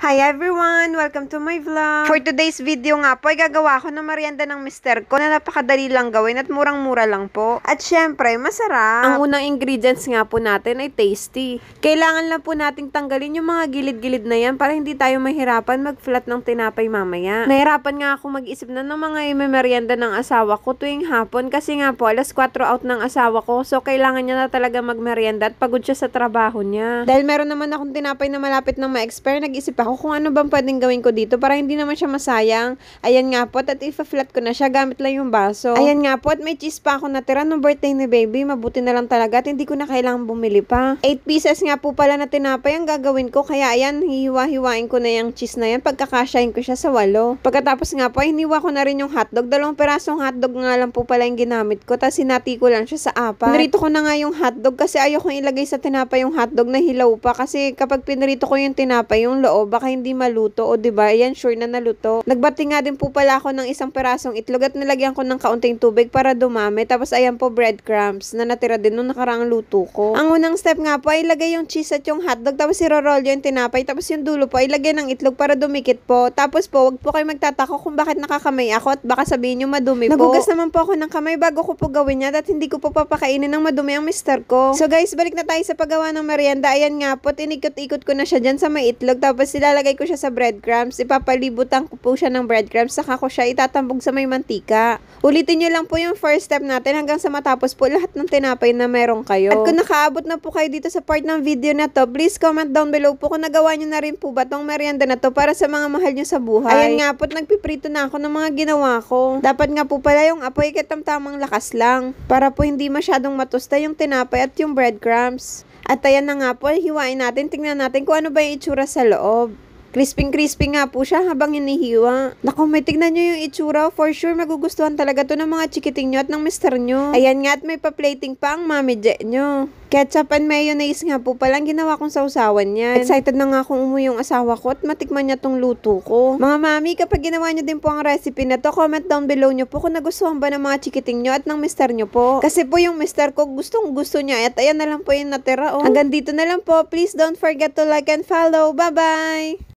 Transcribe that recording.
Hi everyone! Welcome to my vlog! For today's video nga po, ay gagawa ako ng merienda ng mister ko na napakadali lang gawin at murang-mura lang po. At syempre, masarap! Ang unang ingredients nga po natin ay tasty. Kailangan lang po nating tanggalin yung mga gilid-gilid na yan para hindi tayo mahirapan mag-flat ng tinapay mamaya. Nahirapan nga ako mag-isip na ng mga merienda ng asawa ko tuwing hapon kasi nga po alas 4 out ng asawa ko so kailangan niya na talaga magmerienda at pagod siya sa trabaho niya. Dahil meron naman akong tinapay na malapit na ma-expire, nag-isip ako kung ano bang pwedeng gawin ko dito para hindi naman siya masayang. Ayan nga po, at ifa-flat ko na siya gamit lang yung baso. Ayan nga po, at may cheese pa ako natira nung birthday ni baby. Mabuti na lang talaga at hindi ko na kailangan bumili pa. 8 pieces nga po pala na tinapay ang gagawin ko. Kaya ayan, hiwa-hiwain ko na yung cheese na yan. Pagkakasyahin ko siya sa walo. Pagkatapos nga po, hiniwa ko na rin yung hotdog. Dalawang perasong hotdog nga lang po pala yung ginamit ko. Tapos sinati ko lang siya sa apat. Pinrito ko na nga yung hotdog kasi ayoko ilagay sa tinapay yung hotdog na hilaw pa. Kasi kapag pinrito ko yung tinapay, yung loob, baka hindi maluto. O ba diba, yan sure na naluto. Nagbati nga din po pala ako ng isang perasong itlog at nilagyan ko ng kaunting tubig para dumami. Tapos ayan po breadcrumbs na natira din nung nakaraang luto ko. Ang unang step nga po ay ilagay yung cheese at yung hotdog. Tapos i-roll yung tinapay. Tapos yung dulo po ay ilagay ng itlog para dumikit po. Tapos po, wag po kayo magtataka kung bakit nakakamay ako at baka sabihin nyo madumi po. Nagugas naman po ako ng kamay bago ko po gawin yan at hindi ko po papakainin ng madumi ang mister ko. So guys, balik na tayo sa paggawa ng merienda. Ayan nga po, tinikot-ikot ko na siya dyan sa may itlog. Tapos ilalagay ko siya sa breadcrumbs. Ipapalibutan ko po siya ng breadcrumbs. Saka ko siya itatambog sa may mantika. Ulitin nyo lang po yung first step natin hanggang sa matapos po lahat ng tinapay na meron kayo. At kung nakaabot na po kayo dito sa part ng video na to, please comment down below po kung nagawa nyo na rin po ba tong merienda na to para sa mga mahal nyo sa buhay. Ayan nga po, nagpiprito na ako ng mga ginawa ko. Dapat nga po pala yung apoy katamtamang lakas lang para po hindi masyadong matusta yung tinapay at yung breadcrumbs. At ayan na nga po, hiwain natin, tingnan natin kung ano ba yung itsura sa loob. Crisping-crispy nga po siya habang hinihiwa. Naku, may tignan nyo yung itsura. For sure, magugustuhan talaga to ng mga chikiting nyo at ng mister nyo. Ayan nga at may pa-plating pa ang mami je nyo. Ketchup and mayonnaise nga po palang ginawa kong sausawan yan. Excited na nga kung umuwi yung asawa ko at matikman niya tong luto ko. Mga mami, kapag ginawa nyo din po ang recipe na to, comment down below nyo po kung nagustuhan ba ng mga chikiting nyo at ng mister nyo po. Kasi po yung mister ko gustong gusto niya at ayan na lang po yung natira oh. Hanggang dito na lang po. Please don't forget to like and follow. Bye-bye!